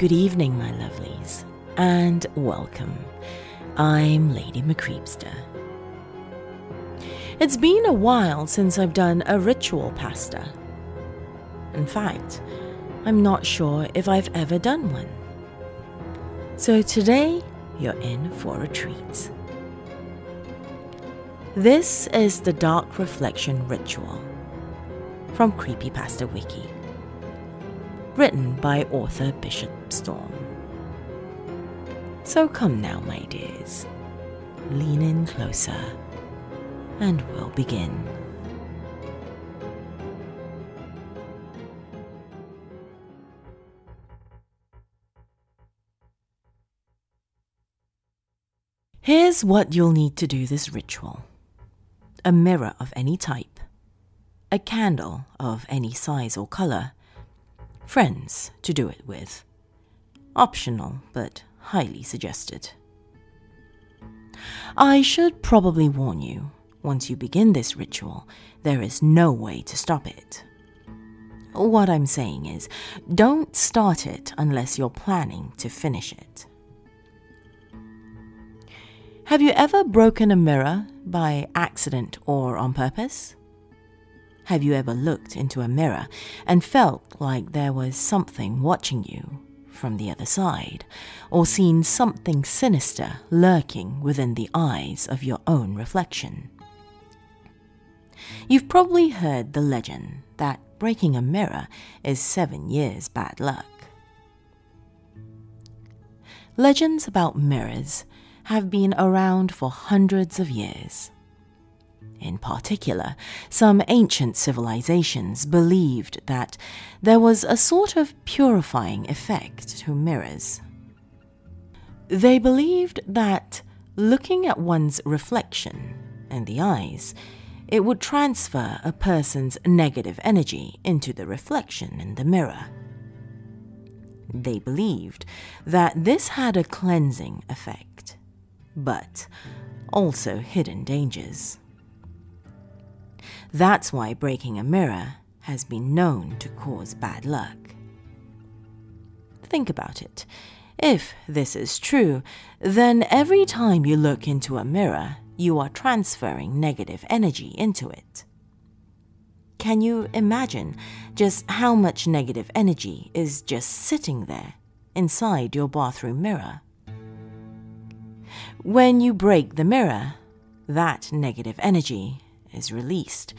Good evening, my lovelies, and welcome. I'm Lady MCreepsta. It's been a while since I've done a ritual pasta. In fact, I'm not sure if I've ever done one. So today, you're in for a treat. This is the Dark Reflection Ritual from Creepypasta Wiki, written by author Bishop Storm. So come now, my dears, lean in closer and we'll begin. Here's what you'll need to do this ritual a mirror of any type, a candle of any size or color, friends to do it with. Optional, but highly suggested. I should probably warn you once you begin this ritual, there is no way to stop it. What I'm saying is, don't start it unless you're planning to finish it. Have you ever broken a mirror by accident or on purpose? Have you ever looked into a mirror and felt like there was something watching you from the other side, or seen something sinister lurking within the eyes of your own reflection? You've probably heard the legend that breaking a mirror is seven years bad luck. Legends about mirrors have been around for hundreds of years. In particular, some ancient civilizations believed that there was a sort of purifying effect to mirrors. They believed that looking at one's reflection in the eyes, it would transfer a person's negative energy into the reflection in the mirror. They believed that this had a cleansing effect but also hidden dangers. That's why breaking a mirror has been known to cause bad luck. Think about it. If this is true, then every time you look into a mirror, you are transferring negative energy into it. Can you imagine just how much negative energy is just sitting there inside your bathroom mirror? When you break the mirror, that negative energy is released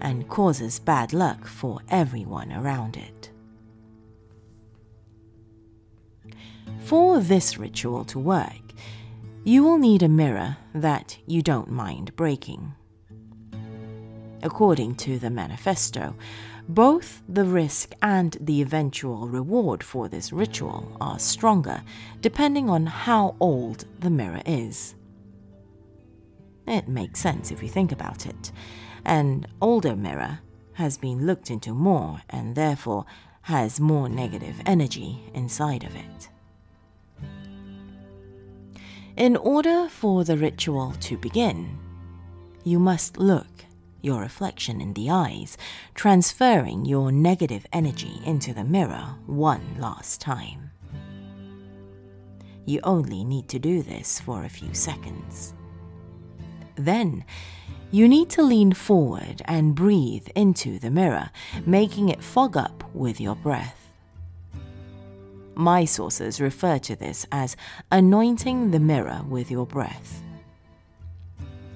and causes bad luck for everyone around it. For this ritual to work, you will need a mirror that you don't mind breaking. According to the manifesto, both the risk and the eventual reward for this ritual are stronger depending on how old the mirror is. It makes sense if you think about it. An older mirror has been looked into more and therefore has more negative energy inside of it. In order for the ritual to begin, you must look your reflection in the eyes, transferring your negative energy into the mirror one last time. You only need to do this for a few seconds. Then, you need to lean forward and breathe into the mirror, making it fog up with your breath. My sources refer to this as anointing the mirror with your breath.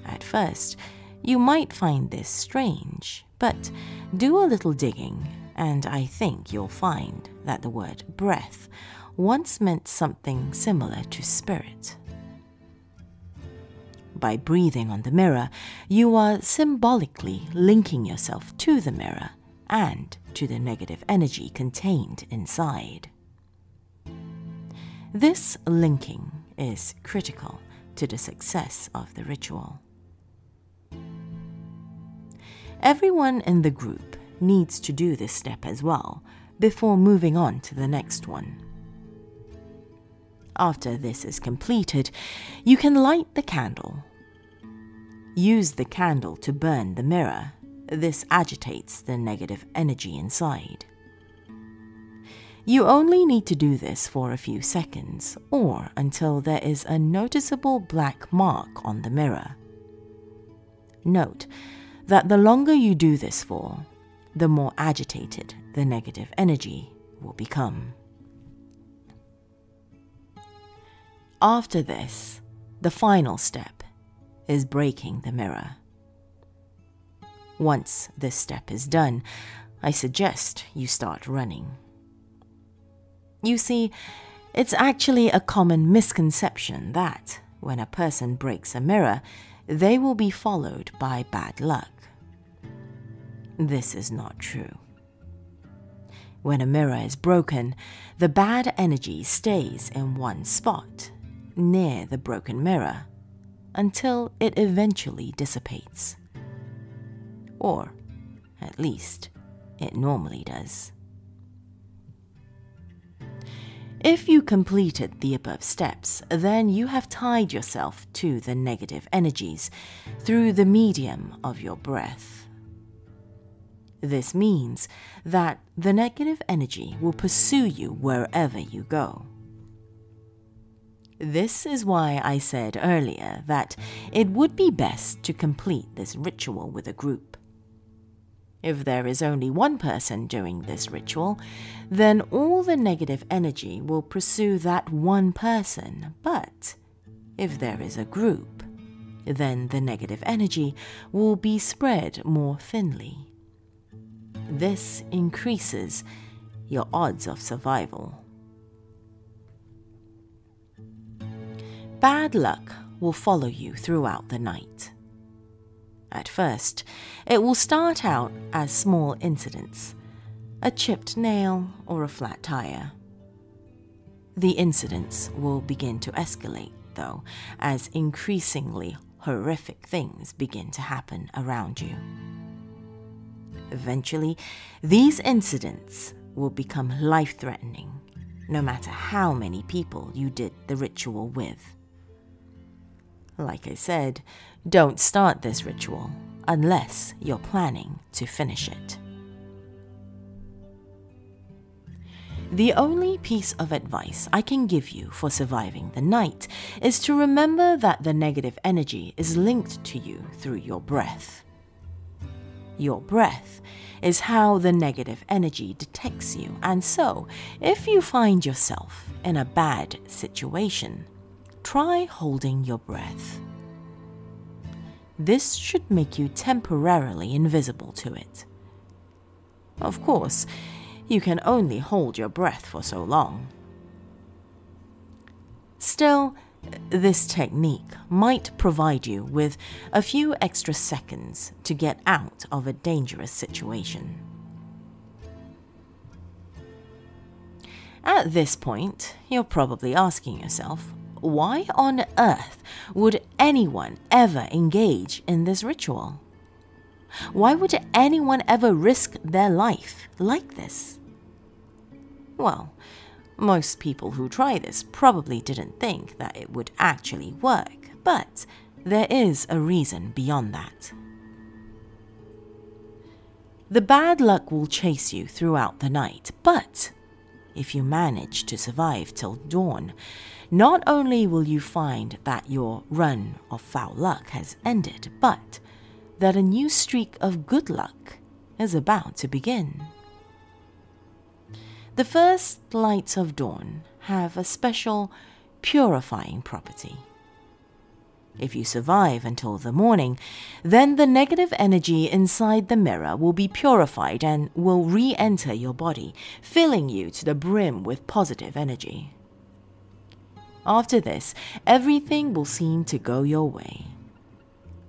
At first, you might find this strange, but do a little digging, and I think you'll find that the word breath once meant something similar to spirit. By breathing on the mirror, you are symbolically linking yourself to the mirror and to the negative energy contained inside. This linking is critical to the success of the ritual. Everyone in the group needs to do this step as well before moving on to the next one. After this is completed, you can light the candle. Use the candle to burn the mirror. This agitates the negative energy inside. You only need to do this for a few seconds or until there is a noticeable black mark on the mirror. Note that the longer you do this for, the more agitated the negative energy will become. After this, the final step is breaking the mirror. Once this step is done, I suggest you start running. You see, it's actually a common misconception that when a person breaks a mirror, they will be followed by bad luck. This is not true. When a mirror is broken, the bad energy stays in one spot, near the broken mirror, until it eventually dissipates. Or, at least, it normally does. If you completed the above steps, then you have tied yourself to the negative energies through the medium of your breath. This means that the negative energy will pursue you wherever you go. This is why I said earlier that it would be best to complete this ritual with a group. If there is only one person doing this ritual, then all the negative energy will pursue that one person. But if there is a group, then the negative energy will be spread more thinly. This increases your odds of survival. Bad luck will follow you throughout the night. At first, it will start out as small incidents a chipped nail or a flat tire. The incidents will begin to escalate, though, as increasingly horrific things begin to happen around you. Eventually, these incidents will become life threatening, no matter how many people you did the ritual with. Like I said, don't start this ritual unless you're planning to finish it. The only piece of advice I can give you for surviving the night is to remember that the negative energy is linked to you through your breath. Your breath is how the negative energy detects you, and so if you find yourself in a bad situation, try holding your breath. This should make you temporarily invisible to it. Of course, you can only hold your breath for so long. Still, this technique might provide you with a few extra seconds to get out of a dangerous situation. At this point, you're probably asking yourself, why on earth would anyone ever engage in this ritual? Why would anyone ever risk their life like this? Well, most people who try this probably didn't think that it would actually work, but there is a reason beyond that. The bad luck will chase you throughout the night, but if you manage to survive till dawn, not only will you find that your run of foul luck has ended, but that a new streak of good luck is about to begin. The first lights of dawn have a special purifying property. If you survive until the morning, then the negative energy inside the mirror will be purified and will re enter your body, filling you to the brim with positive energy. After this, everything will seem to go your way.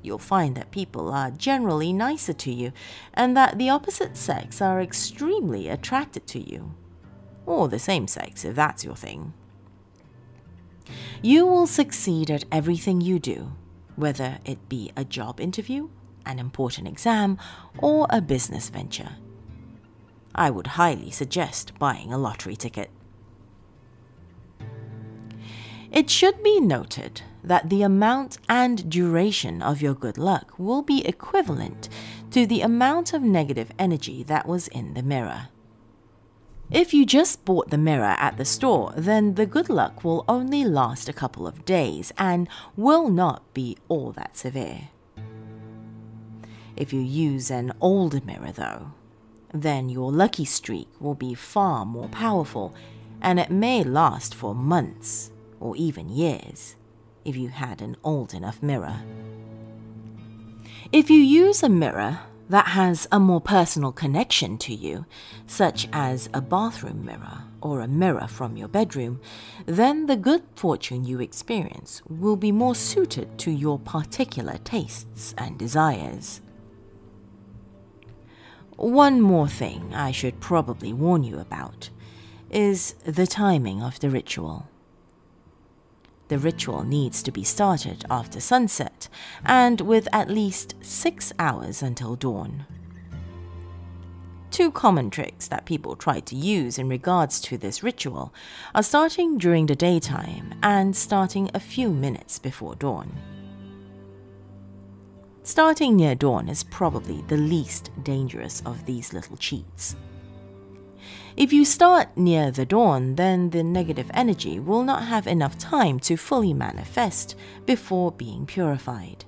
You'll find that people are generally nicer to you, and that the opposite sex are extremely attracted to you. Or the same sex, if that's your thing. You will succeed at everything you do, whether it be a job interview, an important exam, or a business venture. I would highly suggest buying a lottery ticket. It should be noted that the amount and duration of your good luck will be equivalent to the amount of negative energy that was in the mirror. If you just bought the mirror at the store, then the good luck will only last a couple of days and will not be all that severe. If you use an old mirror, though, then your lucky streak will be far more powerful and it may last for months or even years if you had an old enough mirror. If you use a mirror that has a more personal connection to you, such as a bathroom mirror or a mirror from your bedroom, then the good fortune you experience will be more suited to your particular tastes and desires. One more thing I should probably warn you about is the timing of the ritual. The ritual needs to be started after sunset and with at least six hours until dawn. Two common tricks that people try to use in regards to this ritual are starting during the daytime and starting a few minutes before dawn. Starting near dawn is probably the least dangerous of these little cheats. If you start near the dawn, then the negative energy will not have enough time to fully manifest before being purified.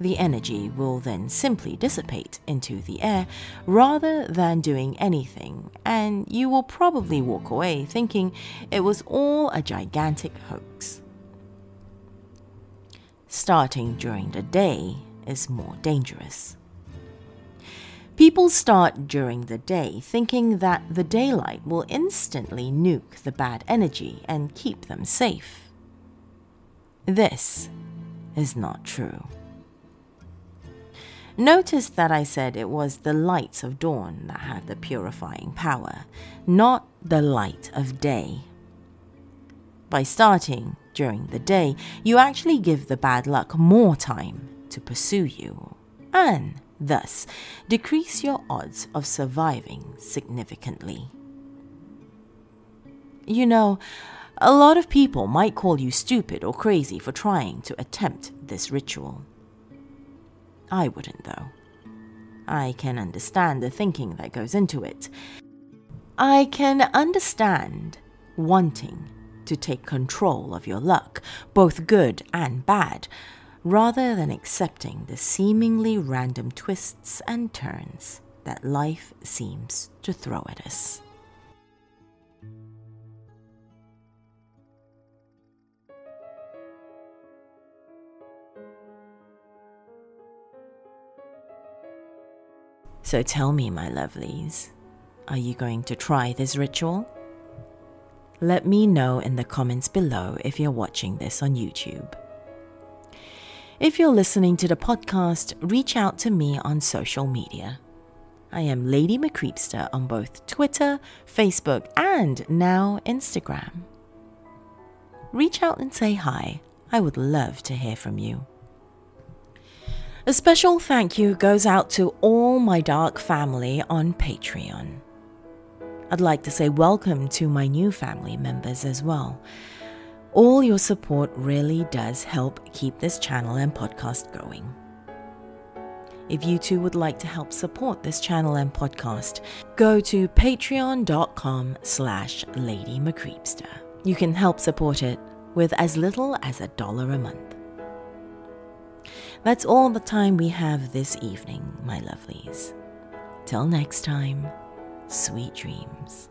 The energy will then simply dissipate into the air rather than doing anything, and you will probably walk away thinking it was all a gigantic hoax starting during the day is more dangerous. People start during the day thinking that the daylight will instantly nuke the bad energy and keep them safe. This is not true. Notice that I said it was the lights of dawn that had the purifying power, not the light of day. By starting during the day, you actually give the bad luck more time to pursue you, and thus decrease your odds of surviving significantly. You know, a lot of people might call you stupid or crazy for trying to attempt this ritual. I wouldn't, though. I can understand the thinking that goes into it. I can understand wanting to take control of your luck, both good and bad, rather than accepting the seemingly random twists and turns that life seems to throw at us. So tell me, my lovelies, are you going to try this ritual? Let me know in the comments below if you're watching this on YouTube. If you're listening to the podcast, reach out to me on social media. I am Lady MCreepsta on both Twitter, Facebook, and now Instagram. Reach out and say hi. I would love to hear from you. A special thank you goes out to all my dark family on Patreon. I'd like to say welcome to my new family members as well. All your support really does help keep this channel and podcast going. If you too would like to help support this channel and podcast, go to patreon.com slash Lady MCreepsta. You can help support it with as little as a dollar a month. That's all the time we have this evening, my lovelies. Till next time. Sweet dreams.